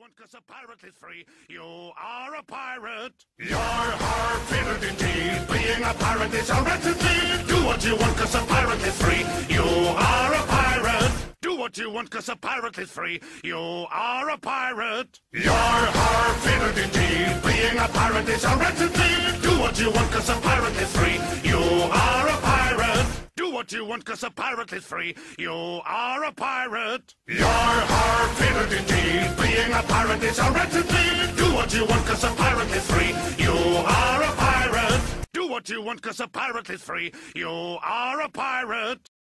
want, cause a pirate is free. You are a pirate. You're hard fitted indeed. Being a pirate is a indeed. Do what you want, cause a pirate is free. You are a pirate. Do what you want, cause a pirate is free. You are a pirate. You're hard fitted indeed. Being a pirate is a indeed. Do what you want, cause a pirate is free. You are a pirate. Do what you want, cause a pirate is free. You are a pirate. You're hard fitted indeed. Indeed. Do what you want, cause a pirate is free. You are a pirate. Do what you want, cause a pirate is free. You are a pirate.